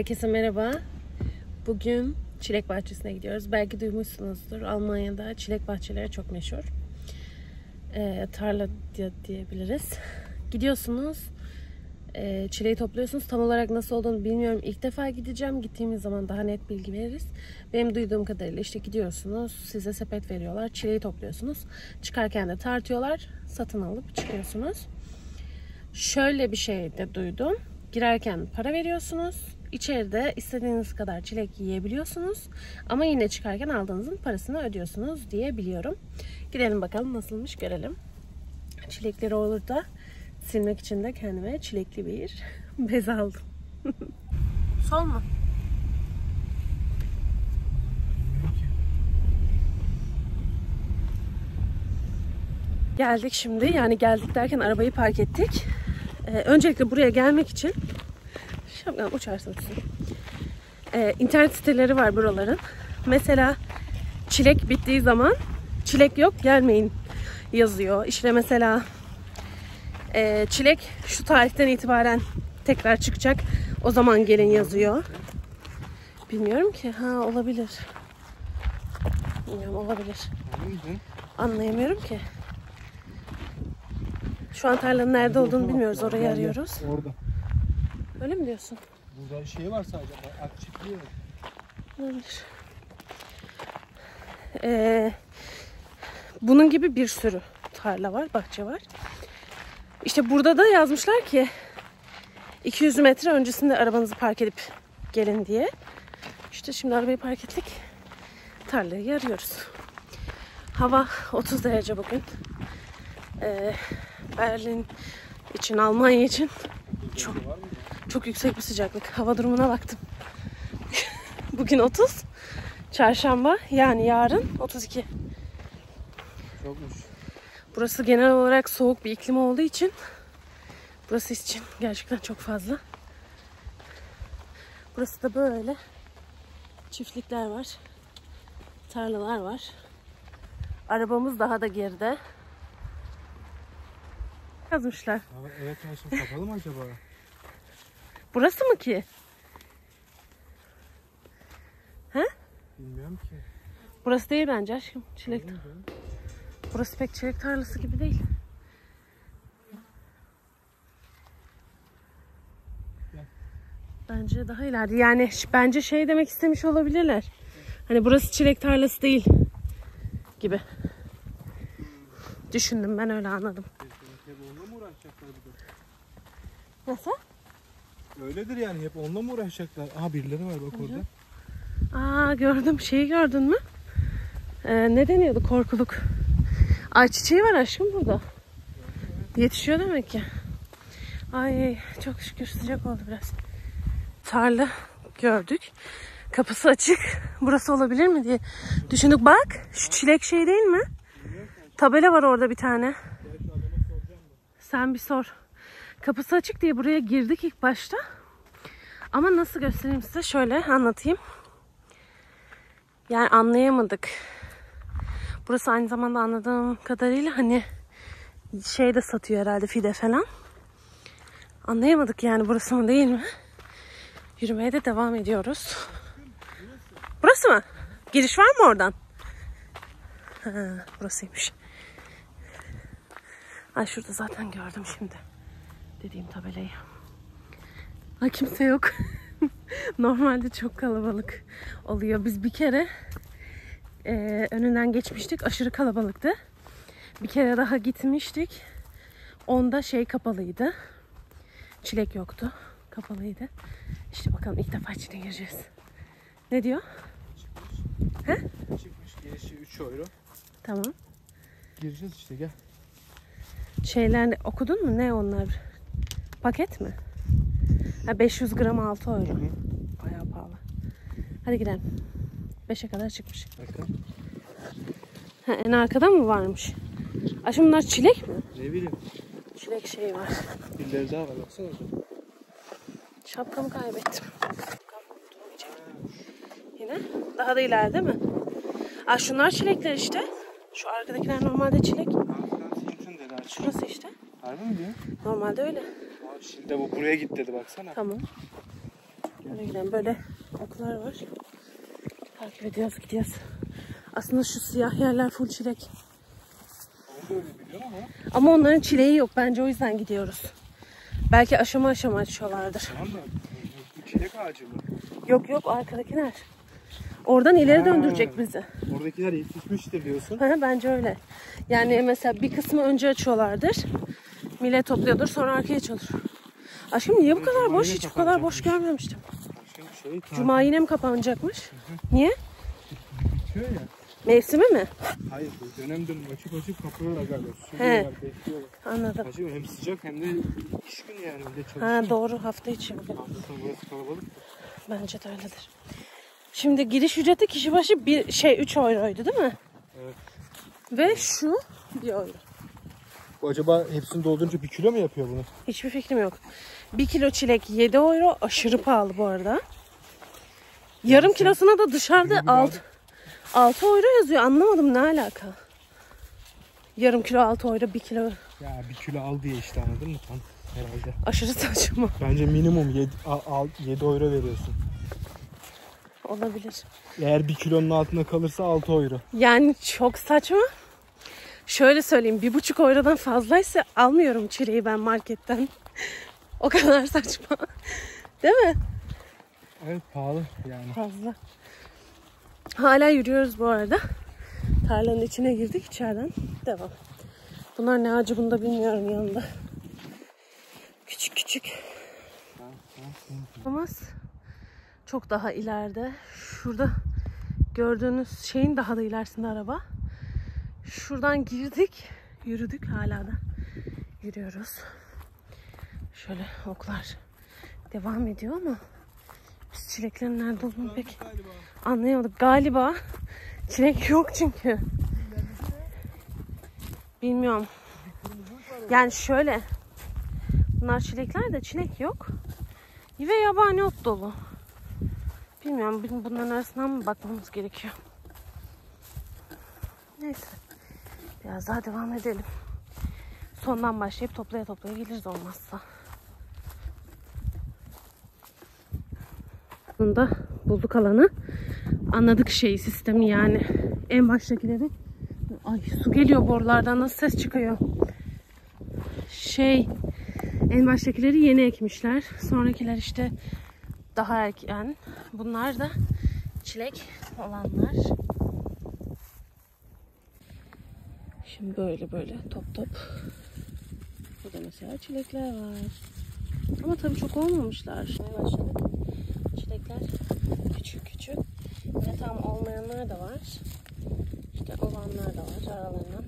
Herkese merhaba. Bugün çilek bahçesine gidiyoruz. Belki duymuşsunuzdur. Almanya'da çilek bahçeleri çok meşhur. Ee, tarla diye- diyebiliriz. Gidiyorsunuz. e, çileği topluyorsunuz. Tam olarak nasıl olduğunu bilmiyorum. İlk defa gideceğim. Gittiğimiz zaman daha net bilgi veririz. Benim duyduğum kadarıyla işte gidiyorsunuz. Size sepet veriyorlar. Çileği topluyorsunuz. Çıkarken de tartıyorlar. Satın alıp çıkıyorsunuz. Şöyle bir şey de duydum. Girerken para veriyorsunuz. İçeride istediğiniz kadar çilek yiyebiliyorsunuz. Ama yine çıkarken aldığınızın parasını ödüyorsunuz diye biliyorum. Gidelim bakalım nasılmış görelim. Çilekleri olur da silmek için de kendime çilekli bir bez aldım. Sol mu? Geldik şimdi. Yani geldik derken arabayı park ettik. Ee, öncelikle buraya gelmek için şapkan uçarsın üstüne. Ee, internet siteleri var buraların. Mesela çilek bittiği zaman çilek yok gelmeyin yazıyor. İşte mesela e, çilek şu tarihten itibaren tekrar çıkacak. O zaman gelin yazıyor. Bilmiyorum ki. Ha olabilir. Bilmiyorum olabilir. Anlayamıyorum ki. Şu an tarlanın nerede olduğunu bilmiyoruz. Orayı arıyoruz. Orada. Öyle mi diyorsun? Burada şey var sadece. Ak çiftliği var. Olabilir. Ee, bunun gibi bir sürü tarla var, bahçe var. İşte burada da yazmışlar ki 200 metre öncesinde arabanızı park edip gelin diye. İşte şimdi arabayı park ettik. Tarlayı arıyoruz. Hava 30 derece bugün. Ee, Berlin için, Almanya için çok çok yüksek bir sıcaklık. Hava durumuna baktım. Bugün 30. Çarşamba yani yarın 32. Çokmuş. Burası genel olarak soğuk bir iklim olduğu için burası için gerçekten çok fazla. Burası da böyle çiftlikler var. Tarlalar var. Arabamız daha da geride. Yazmışlar. Abi evet olsun kapalı mı acaba? Burası mı ki? Bilmiyorum ki. Burası değil bence aşkım. Çilek. Burası pek çilek tarlası gibi değil. Bence daha ileride. Yani bence şey demek istemiş olabilirler. Hani burası çilek tarlası değil gibi. Düşündüm ben öyle anladım. Hep onunla mı uğraşacaklar bir de? Nasıl? Öyledir yani hep onunla mı uğraşacaklar? Aha birileri var bak orada. Aa gördüm. Şeyi gördün mü? Ee, ne deniyordu korkuluk? Ayçiçeği var aşkım burada. Yetişiyor demek ki. Ay çok şükür sıcak oldu biraz. Tarla gördük. Kapısı açık. Burası olabilir mi diye düşündük. Bak şu çilek şey değil mi? Tabela var orada bir tane. Sen bir sor. Kapısı açık diye buraya girdik ilk başta. Ama nasıl göstereyim size? Şöyle anlatayım. Yani anlayamadık. Burası aynı zamanda anladığım kadarıyla hani şey de satıyor herhalde fide falan. Anlayamadık yani burası mı değil mi? Yürümeye de devam ediyoruz. Burası mı? Giriş var mı oradan? Ha, burasıymış. Ay şurada zaten gördüm şimdi. Dediğim tabelayı. Ay kimse yok. Normalde çok kalabalık oluyor. Biz bir kere e, önünden geçmiştik. Aşırı kalabalıktı. Bir kere daha gitmiştik. Onda şey kapalıydı. Çilek yoktu. Kapalıydı. İşte bakalım ilk defa içine gireceğiz. Ne diyor? Çıkmış girişi 3 euro. Tamam. Gireceğiz işte gel. Şeyler okudun mu? Ne onlar? Paket mi? Ha 500 gram 6 euro. Bayağı pahalı. Hadi gidelim. 5'e kadar çıkmış. Ha, en arkada mı varmış? Aşkım bunlar çilek mi? Ne bileyim. Çilek şey var. Birileri daha var baksana. Şapkamı kaybettim. Yine. Daha da ileride mi? Aa, şunlar çilekler işte. Şu arkadakiler normalde çilek. Arkadan Sintin dedi açık. Şurası işte. Harbi mi diyor? Normalde öyle. Aa, Şimdi bu buraya git dedi baksana. Tamam. Şöyle gidelim. Böyle oklar var. Takip ediyoruz gidiyoruz. Aslında şu siyah yerler full çilek. Ama. Ama onların çileği yok. Bence o yüzden gidiyoruz. Belki aşama aşama açıyorlardır. Tamam da çilek ağacı mı? Yok yok arkadakiler. Oradan ileri Ha. döndürecek bizi. Oradakiler yetişmiştir diyorsun. Ha, bence öyle. Yani mesela bir kısmı önce açıyorlardır. Millet topluyordur sonra arkaya açılır. Aşkım niye bu kadar Cuma boş? Hiç bu kadar boş görmemiştim. Şey. Cuma yine mi kapanacakmış? Niye? Bitiyor ya. Mevsimi mi? Hayır bu dönem dönem açıp açıp kapıyorlar galiba. He. Bekliyorlar. Anladım. Acaba hem sıcak hem de iş günü yani. Bir de. Ha doğru hafta içi bugün. Hafta sonu burası kalabalık. Bence de öyledir. Şimdi giriş ücreti kişi başı bir şey 3 euroydu değil mi? Evet. Ve şu 1 euro. Bu acaba hepsini doldurunca bir kilo mu yapıyor bunu? Hiçbir fikrim yok. 1 kilo çilek 7 euro. Aşırı pahalı bu arada. Yarım sen- kilosuna da dışarıda Bunu bir 6, 6 euro yazıyor. Anlamadım ne alaka. Yarım kilo 6 euro 1 kilo. Ya bir kilo al diye işte anladın mı tam herhalde. Aşırı saçma. Bence minimum 7, al, 7 euro veriyorsun. Olabilir. Eğer bir kilonun altında kalırsa 6 euro. Yani çok saçma. Şöyle söyleyeyim bir buçuk eurodan fazlaysa almıyorum çileği ben marketten. o kadar saçma. Değil mi? Evet pahalı yani. Fazla. Hala yürüyoruz bu arada. Tarlanın içine girdik içeriden. Devam. Bunlar ne ağacı bunu da bilmiyorum yanında. Küçük küçük. Ama çok daha ileride. Şurada gördüğünüz şeyin daha da ilerisinde araba. Şuradan girdik. Yürüdük hala da. Yürüyoruz. Şöyle oklar devam ediyor ama biz çileklerin nerede olduğunu pek anlayamadık. Galiba çilek yok çünkü. Bilmiyorum. Yani şöyle. Bunlar çilekler de çilek yok. Ve yabani ot dolu. Bilmiyorum bizim bunların arasından mı bakmamız gerekiyor. Neyse. Biraz daha devam edelim. Sondan başlayıp toplaya toplaya geliriz olmazsa. Bunda bulduk alanı. Anladık şeyi sistemi yani. En baştakileri ay su geliyor borulardan nasıl ses çıkıyor. Şey en baştakileri yeni ekmişler. Sonrakiler işte daha erken. Bunlar da çilek olanlar. Şimdi böyle böyle top top. Burada mesela çilekler var. Ama tabii çok olmamışlar. Çilekler küçük küçük. Yine tam olmayanlar da var. İşte olanlar da var aralarından.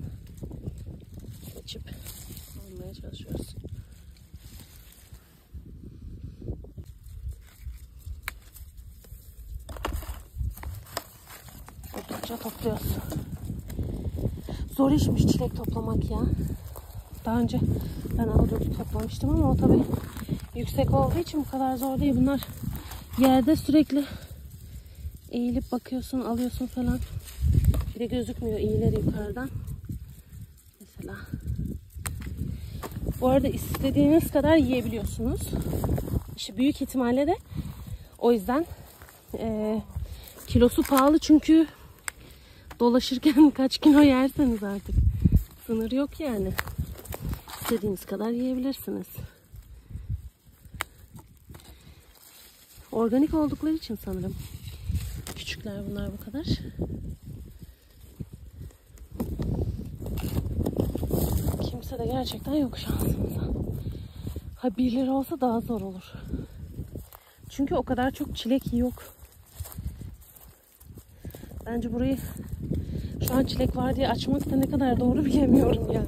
Seçip almaya çalışıyoruz. Topluyoruz. Zor işmiş çilek toplamak ya. Daha önce ben ahududu toplamıştım ama o tabii yüksek olduğu için bu kadar zor değil. Bunlar yerde sürekli eğilip bakıyorsun, alıyorsun falan. Bir de gözükmüyor iyileri yukarıdan. Mesela. Bu arada istediğiniz kadar yiyebiliyorsunuz. İşte büyük ihtimalle de o yüzden eee, kilosu pahalı çünkü dolaşırken kaç kilo yerseniz artık. Sınır yok yani. İstediğiniz kadar yiyebilirsiniz. Organik oldukları için sanırım. Küçükler bunlar bu kadar. Kimse de gerçekten yok şansımıza. Ha 1 lira olsa daha zor olur. Çünkü o kadar çok çilek yok. Bence burayı şu an çilek var diye açmak da ne kadar doğru bilemiyorum yani.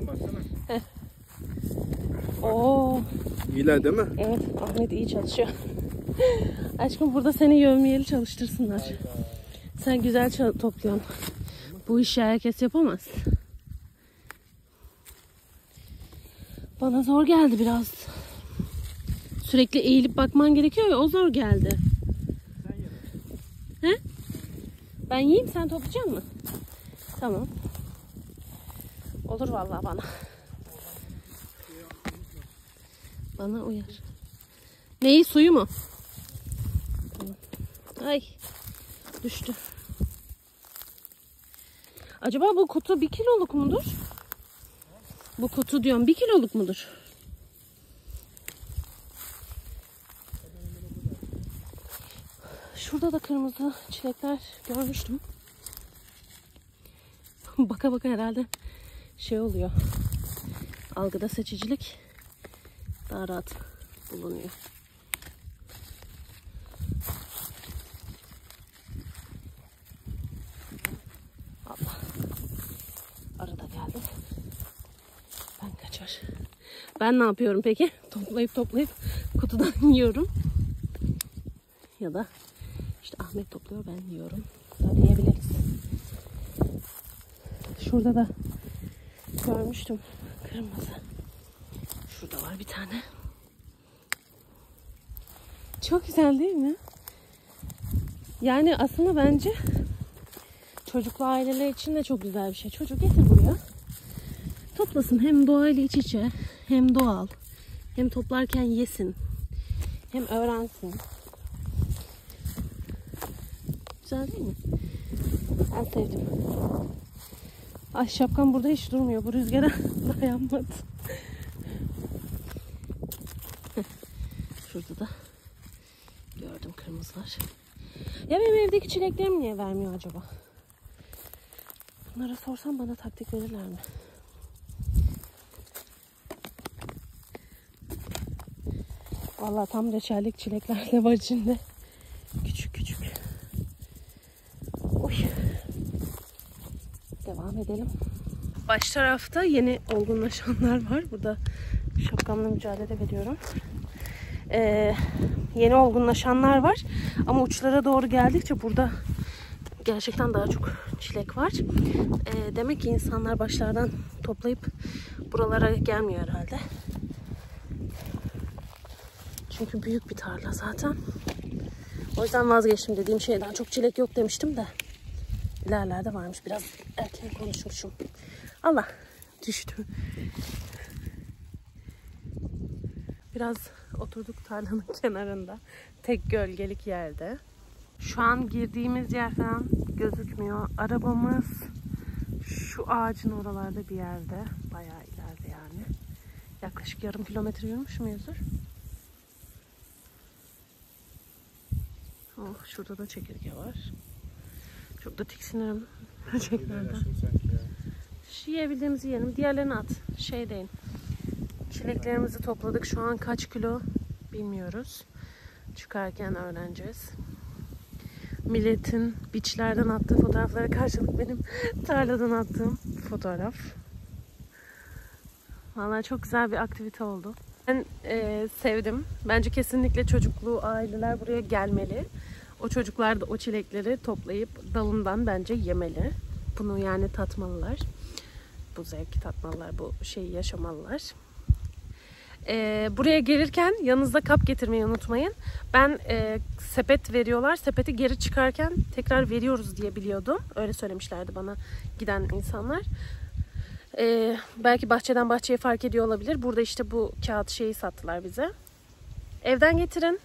Oo, İyiler değil mi? evet Ahmet iyi çalışıyor. Aşkım burada seni yövmeyeli çalıştırsınlar. Sen güzel topluyorsun. Bu işi herkes yapamaz. Bana zor geldi biraz. Sürekli eğilip bakman gerekiyor ya o zor geldi. He? Ben yiyeyim sen toplayacak mısın? Tamam. Olur vallahi bana. Bana uyar. Neyi suyu mu? Ay düştü. Acaba bu kutu bir kiloluk mudur? Bu kutu diyorum bir kiloluk mudur? Şurada da kırmızı çilekler görmüştüm. baka baka herhalde şey oluyor. Algıda seçicilik daha rahat bulunuyor. Allah. Arı da geldi. Ben kaçar. Ben ne yapıyorum peki? Toplayıp toplayıp kutudan yiyorum. Ya da Ahmet topluyor ben yiyorum. Da diyebiliriz. Şurada da görmüştüm kırmızı. Şurada var bir tane. Çok güzel değil mi? Yani aslında bence çocuklu aileler için de çok güzel bir şey. Çocuk getir buraya. Toplasın hem doğayla iç içe hem doğal. Hem toplarken yesin. Hem öğrensin. Güzel değil mi? Ben sevdim. Ay şapkam burada hiç durmuyor. Bu rüzgara dayanmadı. Şurada da gördüm kırmızılar. Ya benim evdeki çileklerim niye vermiyor acaba? Bunlara sorsam bana taktik verirler mi? Vallahi tam reçellik çilekler de var içinde. Küçük küçük. Oy. Devam edelim. Baş tarafta yeni olgunlaşanlar var. Burada şapkamla mücadele veriyorum. Ee, yeni olgunlaşanlar var. Ama uçlara doğru geldikçe burada gerçekten daha çok çilek var. Ee, demek ki insanlar başlardan toplayıp buralara gelmiyor herhalde. Çünkü büyük bir tarla zaten. O yüzden vazgeçtim dediğim şeyden. Çok çilek yok demiştim de. İlerlerde varmış. Biraz erken konuşmuşum. Allah düştü. Biraz oturduk tarlanın kenarında. Tek gölgelik yerde. Şu an girdiğimiz yer falan gözükmüyor. Arabamız şu ağacın oralarda bir yerde. Bayağı ileride yani. Yaklaşık yarım kilometre yürümüş müyüzdür? Oh, şurada da çekirge var. Çok da tiksinirim çiçeklerden. Şu yiyebildiğimizi yiyelim. Diğerlerini at. Şey değil. Çileklerimizi topladık. Şu an kaç kilo bilmiyoruz. Çıkarken öğreneceğiz. Milletin biçlerden attığı fotoğraflara karşılık benim tarladan attığım fotoğraf. Vallahi çok güzel bir aktivite oldu. Ben e, sevdim. Bence kesinlikle çocuklu aileler buraya gelmeli. O çocuklar da o çilekleri toplayıp dalından bence yemeli. Bunu yani tatmalılar. Bu zevki tatmalılar, bu şeyi yaşamalılar. Ee, buraya gelirken yanınızda kap getirmeyi unutmayın. Ben e, sepet veriyorlar. Sepeti geri çıkarken tekrar veriyoruz diye biliyordum. Öyle söylemişlerdi bana giden insanlar. Ee, belki bahçeden bahçeye fark ediyor olabilir. Burada işte bu kağıt şeyi sattılar bize. Evden getirin.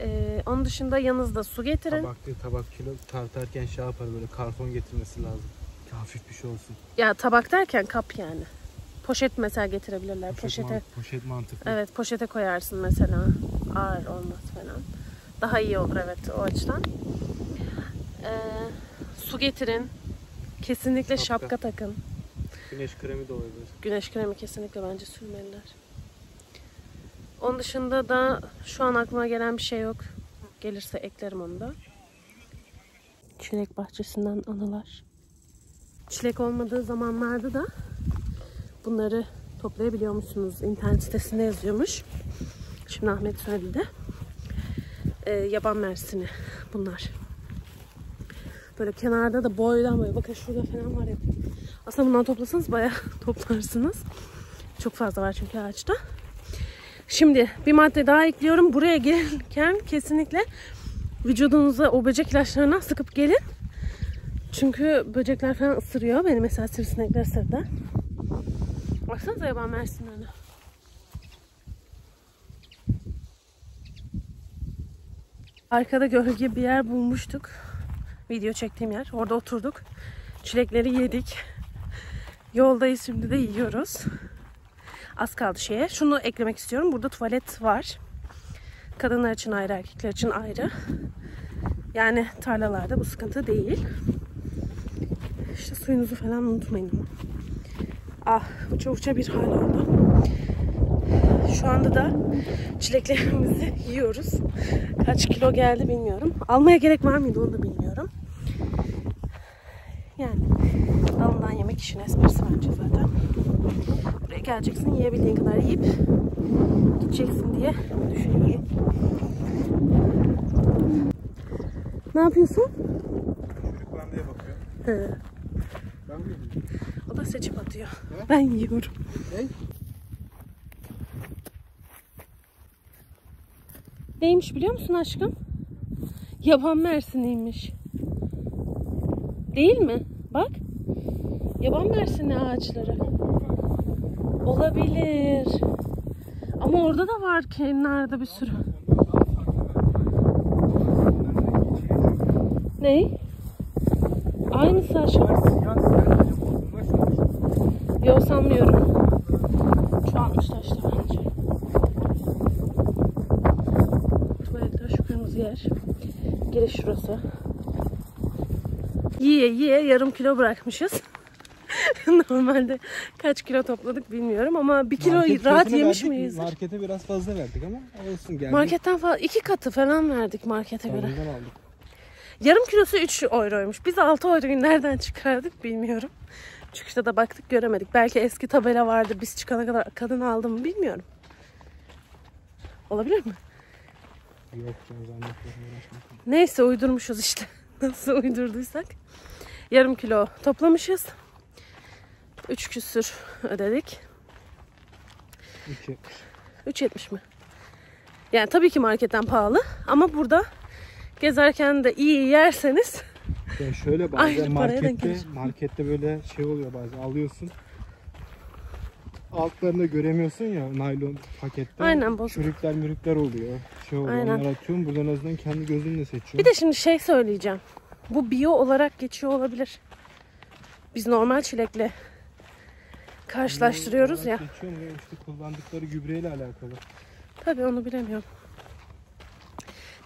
Ee, onun dışında yanınızda su getirin. Tabak değil tabak kilo tartarken şey yapar böyle karton getirmesi lazım. Ki hafif bir şey olsun. Ya tabak derken kap yani. Poşet mesela getirebilirler. Poşet, Poşete. man- poşet mantıklı. Evet poşete koyarsın mesela. Ağır olmaz falan. Daha iyi olur evet o açıdan. Ee, su getirin. Kesinlikle Şapka. şapka takın. Güneş kremi de olabilir. Güneş kremi kesinlikle bence sürmeliler. Onun dışında da şu an aklıma gelen bir şey yok. Gelirse eklerim onu da. Çilek bahçesinden anılar. Çilek olmadığı zamanlarda da bunları toplayabiliyor musunuz? İnternet sitesinde yazıyormuş. Şimdi Ahmet söyledi. Ee, yaban mersini bunlar. Böyle kenarda da boydan boya. Bakın şurada falan var ya. Aslında bundan toplasanız bayağı toplarsınız. Çok fazla var çünkü ağaçta. Şimdi bir madde daha ekliyorum. Buraya gelirken kesinlikle vücudunuza o böcek ilaçlarına sıkıp gelin. Çünkü böcekler falan ısırıyor. Beni mesela sivrisinekler ısırdı. Baksanıza yaban mersinlerine. Arkada gölge bir yer bulmuştuk. Video çektiğim yer. Orada oturduk. Çilekleri yedik. Yoldayız şimdi de yiyoruz. Az kaldı şeye. Şunu eklemek istiyorum. Burada tuvalet var. Kadınlar için ayrı, erkekler için ayrı. Yani tarlalarda bu sıkıntı değil. İşte suyunuzu falan unutmayın. Ah uça uça bir hal oldu. Şu anda da çileklerimizi yiyoruz. Kaç kilo geldi bilmiyorum. Almaya gerek var mıydı onu da bilmiyorum. Yani dalından yemek işin esprisi bence zaten. Geleceksin yiyebildiğin kadar yiyip gideceksin diye düşünüyorum. Ne yapıyorsun? Çocuklar diye bakıyor. He. Ben mi O da seçip atıyor. He? Ben yiyorum. Ne? Neymiş biliyor musun aşkım? Yaban mersiniymiş. Değil mi? Bak. Yaban mersini ağaçları. Olabilir. Ama orada da var kenarda bir sürü. Ney? Aynısı aşkım. Yok sanmıyorum. Çoğalmışlar işte bence. Tuvaletler şu kırmızı yer. Giriş şurası. Yiye yiye yarım kilo bırakmışız. Normalde kaç kilo topladık bilmiyorum ama bir kilo Market rahat yemiş verdik, miyiz? Markete biraz fazla verdik ama olsun geldi. Marketten falan iki katı falan verdik markete göre. Aldık. Yarım kilosu 3 euroymuş. Biz 6 euroyu nereden çıkardık bilmiyorum. Çıkışta da baktık göremedik. Belki eski tabela vardı. Biz çıkana kadar kadın aldı mı bilmiyorum. Olabilir mi? Yok canım zannetmiyorum. Neyse uydurmuşuz işte. Nasıl uydurduysak. Yarım kilo toplamışız. 3 küsür ödedik. İki. 3.70 mi? Yani tabii ki marketten pahalı ama burada gezerken de iyi yerseniz Ya şöyle Aynı bazen denk markette, markette böyle şey oluyor bazen alıyorsun. Altlarını göremiyorsun ya naylon pakette. Aynen, bozuk. Çürükler mürükler oluyor. Şey oluyor Aynen. onları atıyorum. Buradan en azından kendi gözünle seçiyorum. Bir de şimdi şey söyleyeceğim. Bu biyo olarak geçiyor olabilir. Biz normal çilekle karşılaştırıyoruz ya. Geçiyorum ya işte kullandıkları gübreyle alakalı. Tabii onu bilemiyorum.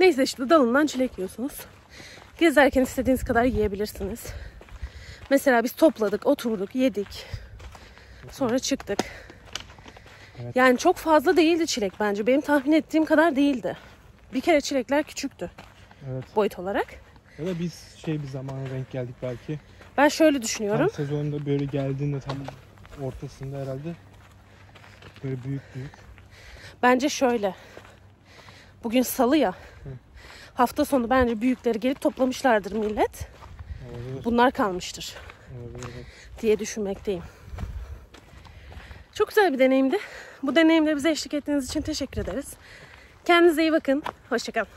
Neyse işte dalından çilek yiyorsunuz. Gezerken istediğiniz kadar yiyebilirsiniz. Mesela biz topladık, oturduk, yedik. Sonra çıktık. Evet. Yani çok fazla değildi çilek bence. Benim tahmin ettiğim kadar değildi. Bir kere çilekler küçüktü Evet. boyut olarak. Ya da biz şey bir zamana denk geldik belki. Ben şöyle düşünüyorum. Tam sezonda böyle geldiğinde tam ortasında herhalde. Böyle büyük büyük. Bence şöyle. Bugün salı ya. Hafta sonu bence büyükleri gelip toplamışlardır millet. Olabilir. Bunlar kalmıştır Olabilir, diye düşünmekteyim. Çok güzel bir deneyimdi. Bu deneyimde bize eşlik ettiğiniz için teşekkür ederiz. Kendinize iyi bakın. Hoşçakalın.